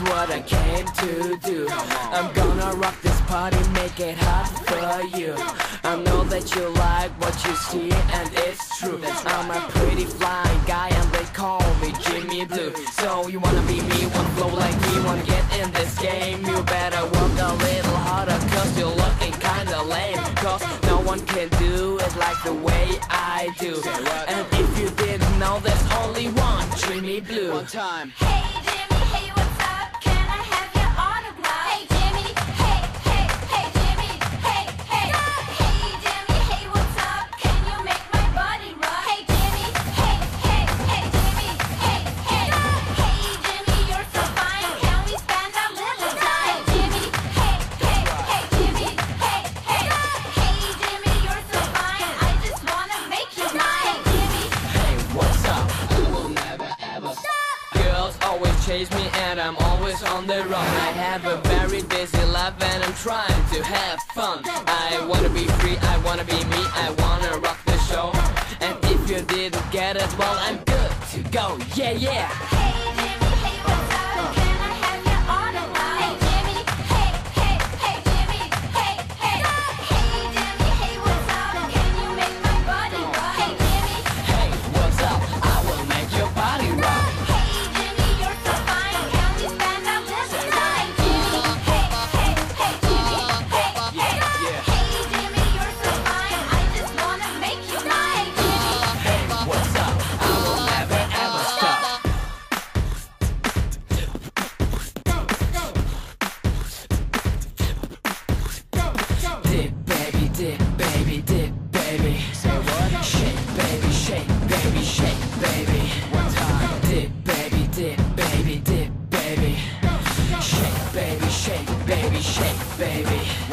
what I came to do. I'm gonna rock this party, make it hot for you. I know that you like what you see, and it's true. That I'm a pretty fly guy, and they call me Jimi Blue. So you wanna be me, wanna flow like me, wanna get in this game? You better work a little harder, cause you're looking kinda lame. Cause no one can do it like the way I do. And if you didn't know, there's only one Jimi Blue. One time. Hey chase me and I'm always on the run. I have a very busy life and I'm trying to have fun. I wanna be free, I wanna be me, I wanna rock the show. And if you didn't get it, well, I'm good to go. Yeah, yeah. Shake, baby, shake, baby.